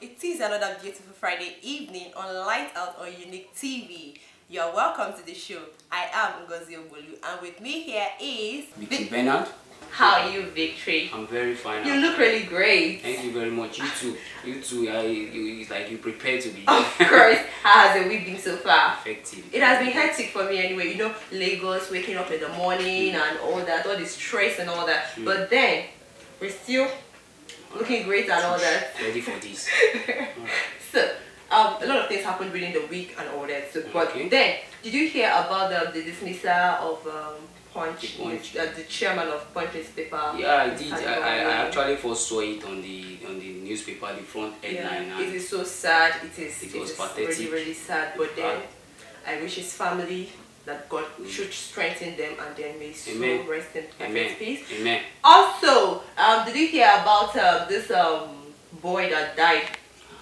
It is another beautiful Friday evening on Light Out on Unique TV. You are welcome to the show. I am Ngozi Obolu and with me here is Vicky Vic- Bernard. How are you, Victory? I'm very fine. You look really great. Thank you very much. You too. You too. I, you, it's like you prepared to be Of course, how has the week been so far? effective. It has been hectic for me anyway. You know, Lagos, waking up in the morning mm. and all that, all the stress and all that. Mm. But then, we're still looking great and all that. Ready for this. So, um, a lot of things happened within the week and all that. So, but Okay. then, did you hear about the, the dismissal of um, Punch, The Punch. Uh, the chairman of Punch newspaper? Yeah, I did. I, I, I actually first saw it on the on the newspaper, the front headline. Yeah, it is so sad. It is. It it was pathetic. really, really sad. But then, I wish his family that God should strengthen them and then may so Amen. rest in perfect peace. Amen. Also, um, did you hear about uh, this um boy that died?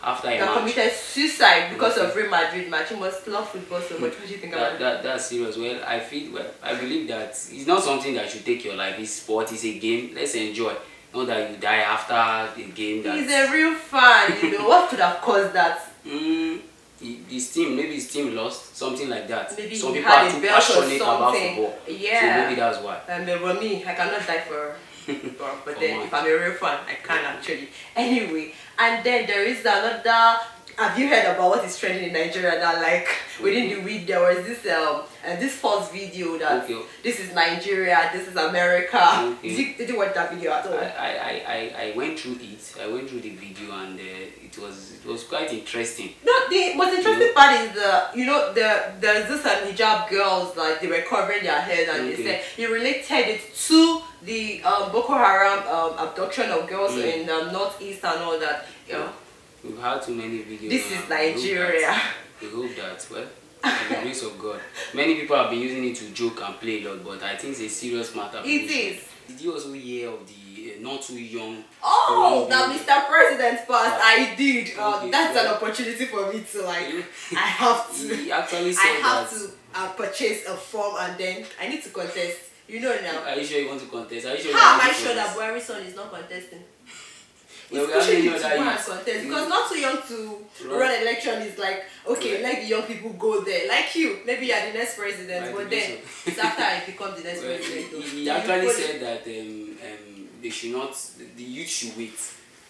After a that committed suicide because of Real Madrid match. He must love football so much. What do you think about that, that? that, that's serious. Well, I feel, well, I believe that it's not something that should take your life. It's sport, it's a game. Let's enjoy. Not that you die after the game. That He's a real fan, you know. what could have caused that? Mm, his team, maybe his team lost, something like that. Maybe Some he people had are a too passionate about football. Yeah. So maybe that's why. Um, but me, I cannot die for. but then, if I'm a real fan, I can actually. Anyway, and then there is another. Have you heard about what is trending in Nigeria? That like within the week there was this um uh, this false video that Okay. this is Nigeria, this is America. Okay. Did you did you watch that video at all? I, I, I, I- went through it. I went through the video and uh, it was it was quite interesting. No, the most interesting part is the you know the there's this um, hijab girls like they were covering their head and they said he related it to the um, Boko Haram um, abduction of girls Mm. in um, northeast and all that. You know, We've had too many videos. this now. is Nigeria. We hope that, well, by the grace of God. Many people have been using it to joke and play a lot, but I think it's a serious matter. It is. Did you also hear of the uh, not too young? Oh, that Colombia? Mr. President passed. Ah. I did. Um, Okay, that's an opportunity for me to like. I have to. He actually I have that. to uh, purchase a form and then I need to contest. You know now. Are you sure you want to contest? Are you sure How am I sure that? Buhari's son is not contesting? It's pushing you to and contest Mm. because not too young to run election is like okay, Right. let the young people go there. Like you, maybe you're the next president, but then so. it's after I become the next Well, president. he, he actually said that um, um, they should not, the youth should wait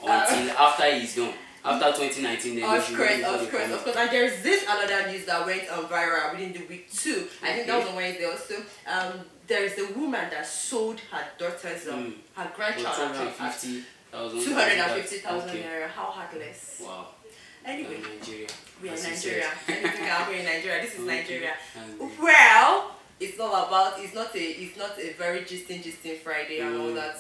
Uh, until after he's done. After 2019, then Of course, of course, of course. And there's this another news that went um, viral within the week too. I think that was on Wednesday also. Um, there is a woman that sold her daughter's um, Mm. her grandchild 250,000. 250,000 Okay. naira. How heartless. Wow. Anyway, Uh, Nigeria. we are Nigeria. Anything can happen in Nigeria. This is Okay. Nigeria. Well, it's not about. It's not a. It's not a very gisting, gisting Friday and all Mm. that.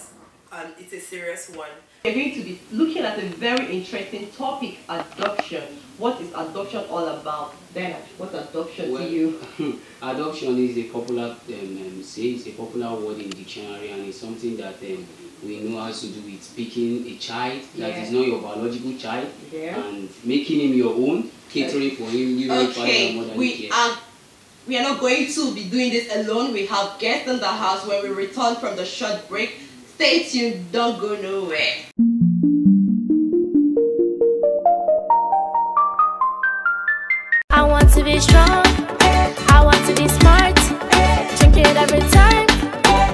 Um, it's a serious one. We're going to be looking at a very interesting topic: adoption. What is adoption all about? Bernard, what's adoption Well, to you? adoption is a popular um, um, say it's a popular word in the dictionary and it's something that um, we know has to do with picking a child that Yeah. is not your biological child Yeah. and making him your own, catering for him, giving him father and Okay, we are we are not going to be doing this alone. We have guests in the house when we return from the short break. Stay tuned, don't go nowhere. I want to be strong. I want to be smart. Drink it every time.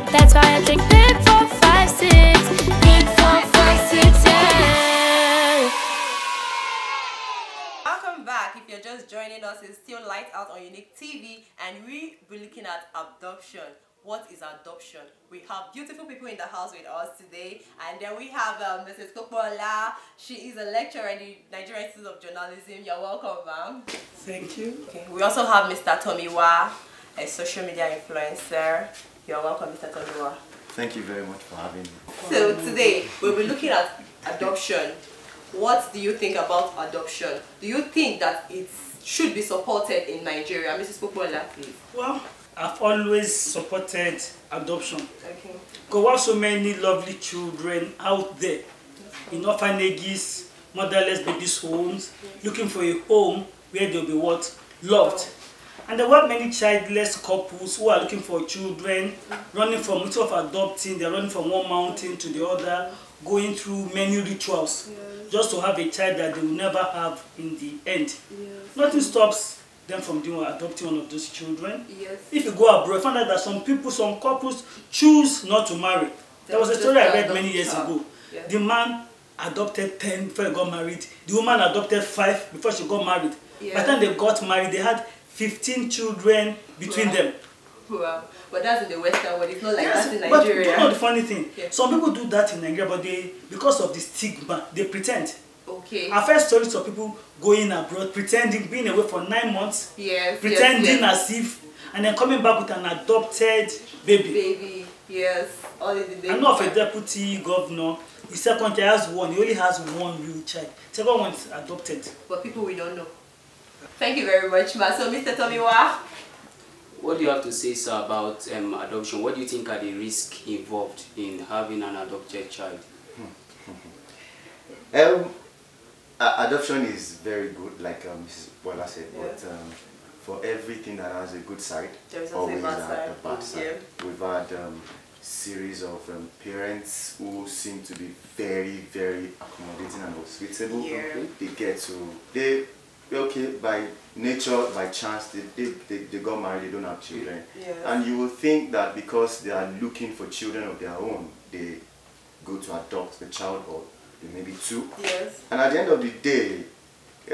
That's why I drink Big Four Five Six. Big Four Five Six, yeah. Welcome back. If you're just joining us, it's still Light Out on Unique TV, and we will be looking at adoption. What is adoption? We have beautiful people in the house with us today, and then we have uh, Mrs. Popola. She is a lecturer in the Nigerian Institute of Journalism. You're welcome, ma'am. Thank you. Okay. We also have Mr. Tomiwa, a social media influencer. You're welcome, Mr. Tomiwa. Thank you very much for having me. So today we'll be looking at adoption. What do you think about adoption? Do you think that it should be supported in Nigeria? Mrs. Popola, please. Well, I've always supported adoption. Okay. Have so many lovely children out there in orphanages, motherless babies' homes, looking for a home where they'll be what? Loved. And there were many childless couples who are looking for children, running from instead of adopting, they're running from one mountain to the other, going through many rituals just to have a child that they will never have in the end. Nothing stops them from doing adopting one of those children. Yes. If you go abroad, find out that some people, some couples choose not to marry. There was a story I read many years child. ago. The man adopted 10 before he got married. The woman adopted 5 before she got married. By Yeah. the time they got married, they had 15 children between Wow. them. Wow. But that's in the Western world. It's not like Yes, that in Nigeria. but you know the funny thing? Yeah. Some people do that in Nigeria, but they, because of the stigma, they pretend. Okay. I've heard stories of people going abroad, pretending, being away for nine months, yes. pretending yes, yes. as if, and then coming back with an adopted baby. baby. Yes. All in the I name know of a deputy governor. The second child has one. He only has one real child. Second one is adopted. But people we don't know. Thank you very much, Ma. So, Mr. Tomiwa. What do you have to say, sir, about um, adoption? What do you think are the risks involved in having an adopted child? Um, a- adoption is very good, like um, Mrs. Bola said, Yeah. but um, for everything that has a good side, There is also a always bad a, side. a bad side. Yeah. We've had um, series of um, parents who seem to be very, very accommodating and hospitable. Yeah. They get to they okay by nature, by chance, they, they, they, they got married, they don't have children. Yes. And you will think that because they are looking for children of their own, they go to adopt the child or maybe two. Yes. And at the end of the day,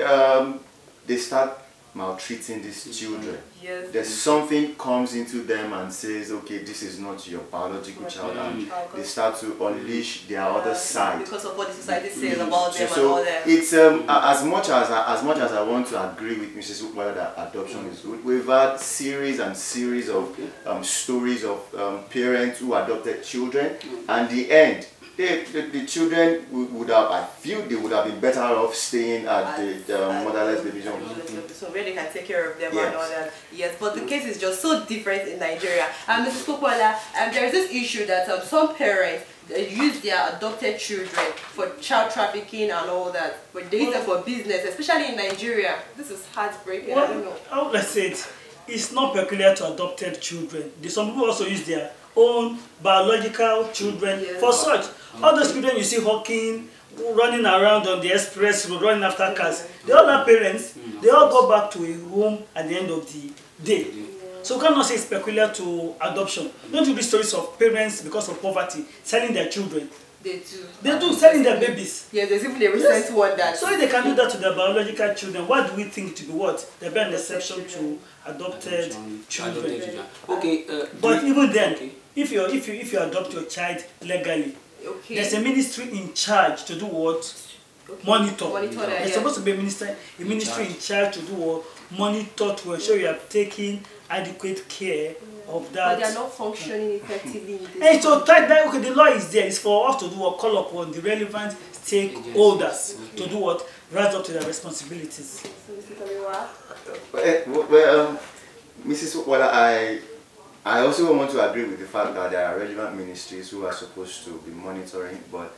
um, they start maltreating these children. Yes. There's something comes into them and says, okay, this is not your biological Not child, and child. they start to unleash their other side. Because of what the society says about them and So all that. it's um, a- as much as as much as I want to agree with Mrs. Ukmala that adoption is good. We've had series and series of um, stories of um, parents who adopted children, and the end. They, the, the children would, would have, I feel they would have been better off staying at the um, At- motherless at- division. So where they can take care of them Yes. and all that. Yes, but the case is just so different in Nigeria. And Mrs. Popola, um, there is this issue that um, some parents they use their adopted children for child trafficking and all that, but they use them for business, especially in Nigeria. This is heartbreaking. I don't know. Well, how would I say it? It's not peculiar to adopted children. The- Some people also use their own biological children Yes. for such. All those children you see hawking, running around on the express road, running after cars, they all have parents. They all go back to a home at the end of the day. So we cannot say it's peculiar to adoption. Don't you read stories of parents because of poverty selling their children? They do. They do selling their babies. Yeah, there's even a recent Yes. one that. So if they can do that to their biological children, why do we think to be what? There be an exception to adopted Adopted children. children. Okay. Uh, But even then, Okay. If you if you if you adopt your child legally, okay. there's a ministry in charge to do what? okay. Monitor. Monitor that, There's yeah. supposed to be a minister, a ministry in charge to do what? Monitor to ensure you are taking adequate care of that. But they are not functioning effectively in this. And so try that okay, the law is there. It's for us to do what call upon the relevant stakeholders to do what rise up to their responsibilities. So, Mr. Well, well um, Mrs. Well, I I also want to agree with the fact that there are relevant ministries who are supposed to be monitoring, but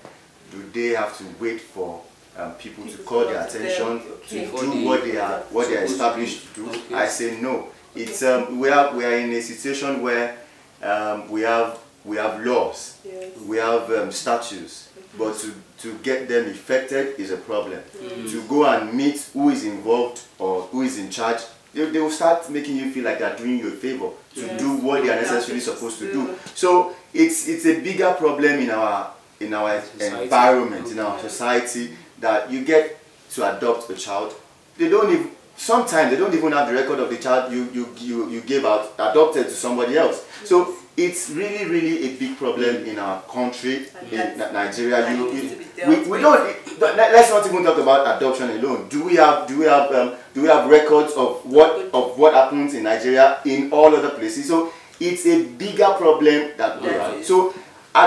do they have to wait for um, people to call their attention okay. to do what they are what they are established to do. Okay. I say no. It's um, we are we are in a situation where um, we have we have laws, Yes. we have um, statutes, but to to get them effected is a problem. To go and meet who is involved or who is in charge, they, they will start making you feel like they're doing you a favor to Yes. do what they are What they are necessarily supposed supposed to to do. do. So it's it's a bigger problem in our in our Society. environment, in our society that you get to adopt a child. They don't even sometimes they don't even have the record of the child you you you, you gave out adopted to somebody else. So it's really really a big problem in our country in Nigeria. You, needs you- to be dealt we, we don't let- let's not even talk about adoption alone. Do we have do we have um, do we have records of what of what happens in Nigeria in all other places? So it's a bigger problem that we have. So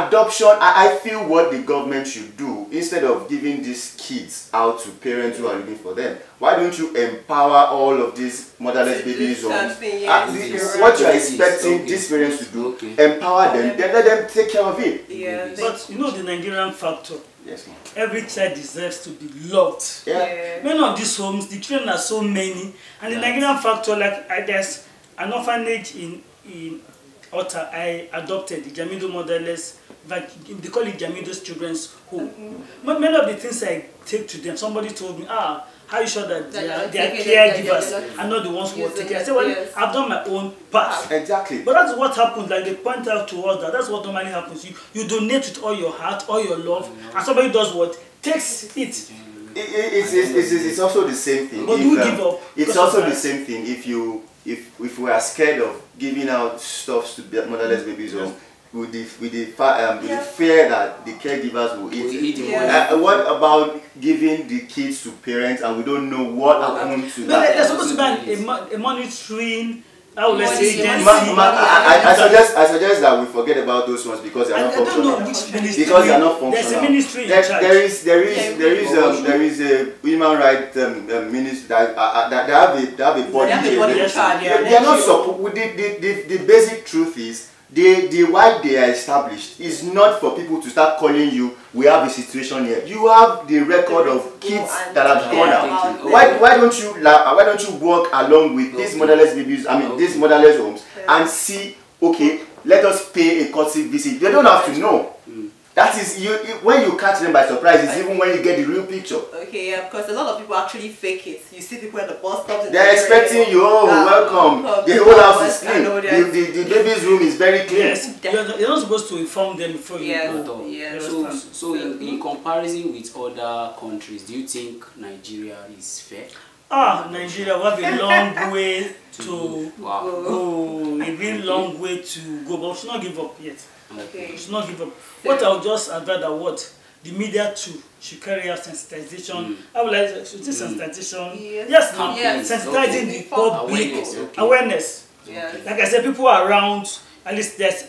adoption, I, I feel what the government should do instead of giving these kids out to parents who are looking for them. Why don't you empower all of these motherless babies Ah, yes, what you are expecting Okay. these parents to do? Okay. Empower them, then let them take care of it. Yeah, But you know the Nigerian factor. Yes, ma'am. Every child deserves to be loved. Yeah. Many of these homes, the children are so many, and the Nigerian factor, like I, there's an orphanage in in Ota, I adopted the Jamido motherless, but they call it Jamido's children's home. But many of the things I take to them, somebody told me, ah, how are you sure that That they you're not they are taking it, that you're caregivers not and not the ones who are using taking? I said, well, yes. I've done my own part. Exactly. But that's what happens. Like they point out to us that that's what normally happens. You you donate with all your heart, all your love, and somebody does what takes it. It, it, it's, it's, it's, it's also the same thing. But If, you um, give up It's also the same thing if you if if we are scared of giving out stuffs to motherless babies or with the with the fa- um, with the fear that the caregivers will eat Will it. eat the Yeah. Uh, what about giving the kids to parents and we don't know what happened to But that? there's supposed to be an, a, a monitoring, how will I say, agency. Ma- ma- I, I, I suggest I suggest that we forget about those ones because they are I, not I don't know functional. which ministry. because they are not functional. There's a ministry in there, charge. there is there is Yeah, there is um, there is a human rights um, um, ministry that, uh, uh, that they have a they have a body. They have a there. body in Yes. charge, They, yeah. they are not NGO. supposed. The, the, the, the basic truth is they the why they are established is not for people to start calling you. We have a situation here. You have the record of kids that have gone out. Why why don't you la- why don't you work along with these motherless babies? I mean these motherless homes and see okay let us pay a courtesy visit. They don't have to know. That is you, you when you catch them by surprise. It's even when you get the real picture. Okay, yeah, because a lot of people actually fake it. You see people at the bus stops. They're Nigeria, expecting you. Oh, uh, welcome. uh, The whole house is clean. The, the, the baby's room is very clean. Yes, you're you're not supposed to inform them before you go. All. Yeah. So, so in, in comparison with other countries, do you think Nigeria is fair? Ah, Nigeria, we have a long way to Wow. go, a very long way to go, but we should not give up yet. Okay. We should not give up. What I'll just advise that what the media too should carry out sensitization. I would like to say sensitization. Yes. Yes, Campaigns, yes. sensitizing okay. the public Awareness, okay. awareness. Yeah. Like I said, people are around. At least there's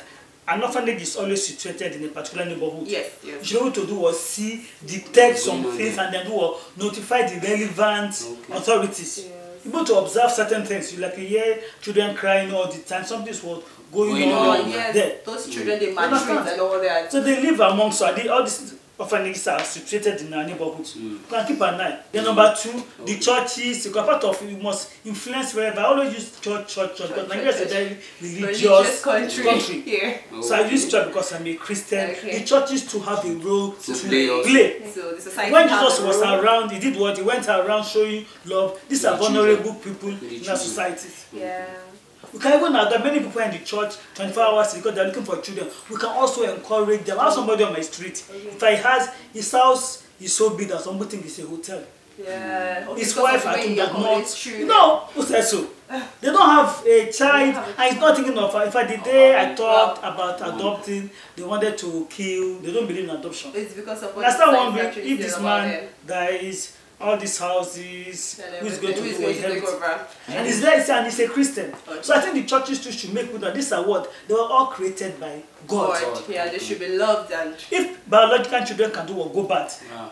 an orphanage is always situated in a particular neighborhood. Yes, You yes. should be able to do was see, detect some Going on things, and then do what notify the relevant Okay. authorities. Yes. You're able to observe certain things. You like you hear children crying all the time. Something's what going, Going on, on. Yes. there. Those children, they You understand? maltreat and all that. So they live amongst so the, all these orphanages are situated in our neighborhoods. You can keep an eye. Then number two, the churches, because part of you must influence wherever. I always use church, church, church, because Nigeria is a very religious, Religious country. country. Here. So I use church because I'm a Christian. Okay. The churches to have a role To to play also. play. So the society When Jesus was role. around, he did what? He went around showing love. These are the vulnerable people the in our societies. Yeah. We can even adopt many people in the church 24 hours because they're looking for children. We can also encourage them. I have somebody on my street. If I has his house is so big that somebody think it's a hotel. Yeah. Okay, His wife I think community not. You know, who says so? They don't have a child have and he's not thinking of. In fact, the day I Oh, talked about adopting, they wanted to kill, they don't believe in adoption. It's because of what the wondering society if this man dies, all these houses, who is going to everything. go Who is going to inherit? And he's there, and he's a Christian. Okay. So I think the churches too should make good that these are what they were all created by God. God. Yeah, they should be loved and If biological children can do what go bad Yeah.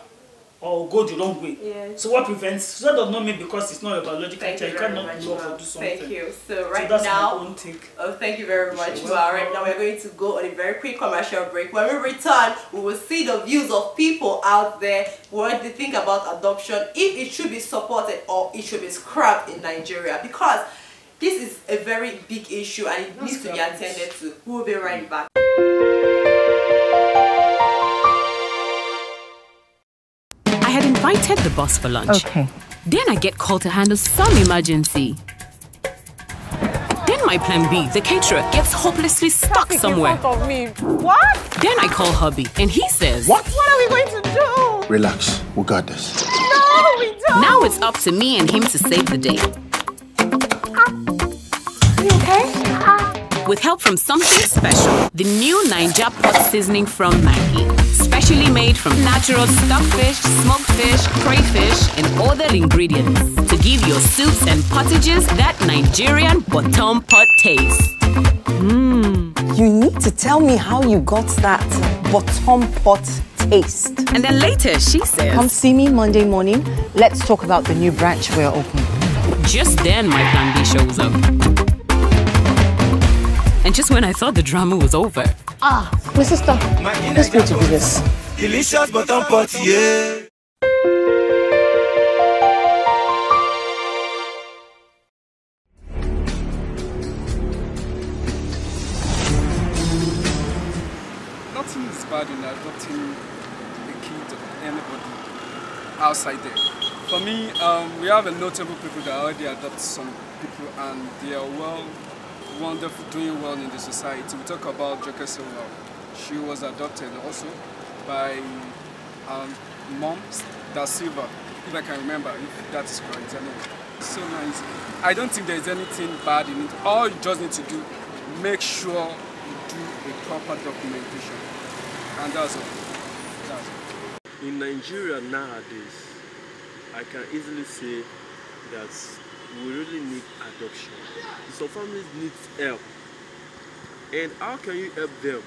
Or go the wrong way, Yes. so what prevents? So that does not mean because it's not a biological Thank you child, you very cannot much. love or do something. Thank you. So So right that's now, my own take. Oh, thank you very much. Well, right now we're going to go on a very quick commercial break. When we return, we will see the views of people out there, what they think about adoption, if it should be supported or it should be scrapped in Nigeria. Because this is a very big issue and it needs to be attended to. We will be right mm. back. Had invited the boss for lunch. Okay. Then I get called to handle some emergency. Then my plan B, the caterer, gets hopelessly stuck somewhere. of me. What? Then I call hubby, and he says, What? What are we going to do? Relax, we got this. No, we don't. Now it's up to me and him to save the day. Are you okay? Ah. With help from something special, the new Ninja pot seasoning from Maggi. Specially made from natural stockfish, smoked fish, crayfish, and other ingredients to give your soups and pottages that Nigerian bottom pot taste. Mmm. You need to tell me how you got that bottom pot taste. And then later she said Come see me Monday morning. Let's talk about the new branch we're opening. just then my plan B shows up. And And just when I thought the drama was over, Ah, my sister, let's go to business. Delicious bottom pot, yeah. nothing is bad in adopting a kid or anybody outside there. For me, um, we have a notable people that already adopt some people and they are well, wonderful, doing well in the society. We talk about Joke Silva. She was adopted also by um, mom, Da Silva, if I can remember, if that is correct. Anyway, so nice. I don't think there's anything bad in it. All you just need to do, make sure you do a proper documentation. And that's all. That's all. In Nigeria nowadays, I can easily say that we really need adoption. Some families need help. And how can you help them?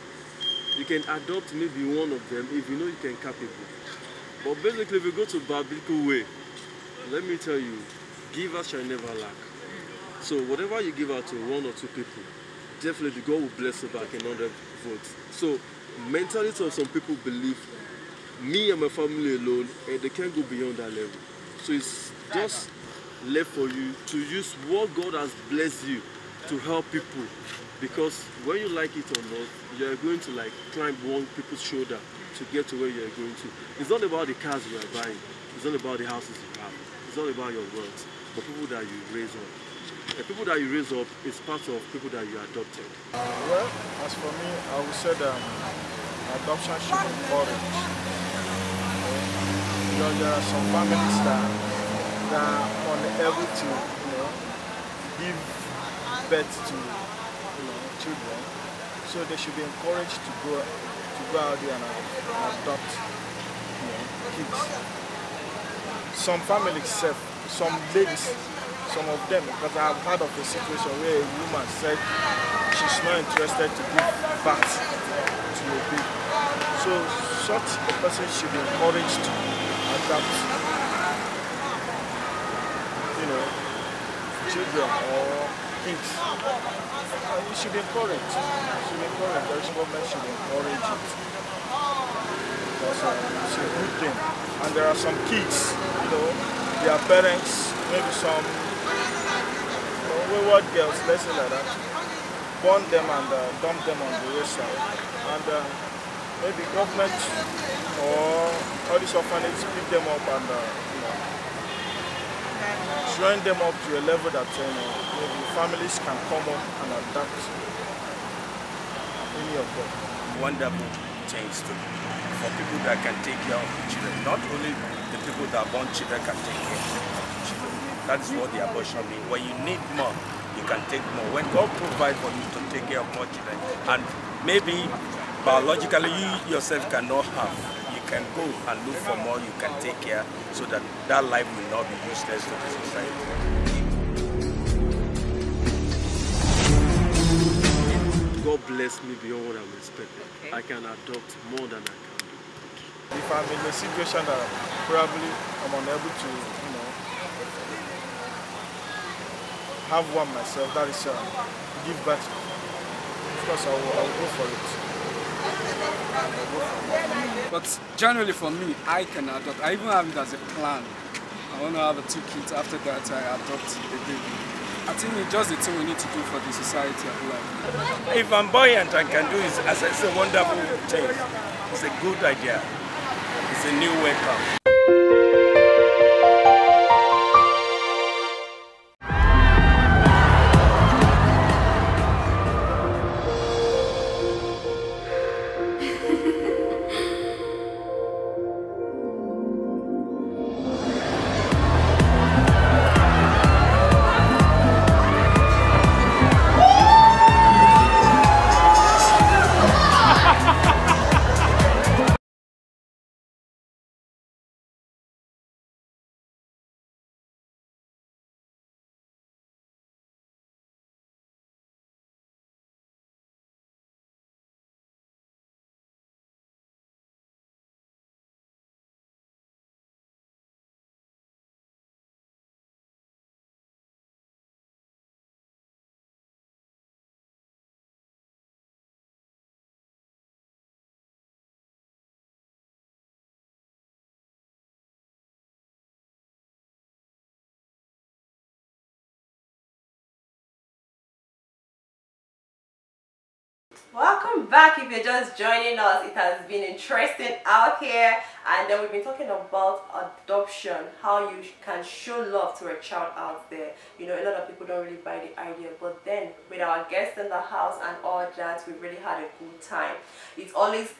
You can adopt maybe one of them if you know you can capable. But basically, if you go to biblical way, let me tell you, givers shall never lack. So whatever you give out to one or two people, definitely God will bless you back in 100 votes. So mentality of some people believe me and my family alone, and they can't go beyond that level. So it's just left for you to use what God has blessed you to help people. Because when you like it or not, you are going to like climb one people's shoulder to get to where you are going to. It's not about the cars you are buying. It's not about the houses you have. It's not about your wealth, but people that you raise up. The people that you raise up is part of people that you adopted. Well, as for me, I would say that um, adoption should be encouraged. Because there are some families that, that are unable to, you know, give birth to, you know, children. So they should be encouraged to go to go out there and, adopt, you know, kids. Some families, some ladies, some of them, because I have heard of a situation where a woman said she's not interested to give birth to a baby. So such a person should be encouraged to adopt, you know, children or kids. You should be encouraged. You should be encouraged. The government should encourage it. Because uh, it's a good thing. And there are some kids, you know, their parents, maybe some you know, wayward girls, let's say like that, burn them and uh, dump them on the roadside. And uh, maybe government or all these orphanages pick them up and uh, know, them up to a level that you know, maybe families can come up and adapt any of them. wonderful things to for people that can take care of the children. Not only the people that born children can take care of the children. That is what the abortion means. When you need more, you can take more. When God provides for you to take care of more children, and maybe biologically you yourself cannot have, can go and look for more you can take care so that that life will not be useless to the society. God bless me beyond what I'm expecting. I can adopt more than I can do. If I'm in a situation that probably I'm unable to, you know, have one myself, that is uh, give back. Of course, I will, I will go for it. But generally for me, I can adopt. I even have it as a plan. I want to have two kids. After that, I adopt a baby. I think it's just the thing we need to do for the society at large. If I'm buoyant and can do it, as it's a wonderful thing. It's a good idea. It's a new welcome. Welcome back if you're just joining us. It has been interesting out here and then we've been talking about adoption, how you can show love to a child out there. You know, a lot of people don't really buy the idea, but then with our guests in the house and all that, we really had a good time. It's always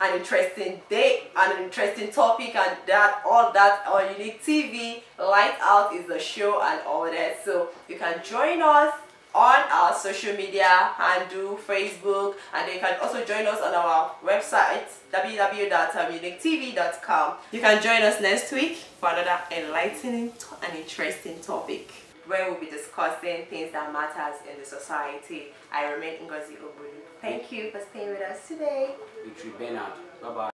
an interesting day an interesting topic and that all that on unique tv light out is the show and all that so you can join us on our social media handle facebook and you can also join us on our website www.uniquetv.com you can join us next week for another enlightening and interesting topic where we'll be discussing things that matters in the society i remain ngozi obulu thank you for staying with us today Victory Bernard. Bye bye.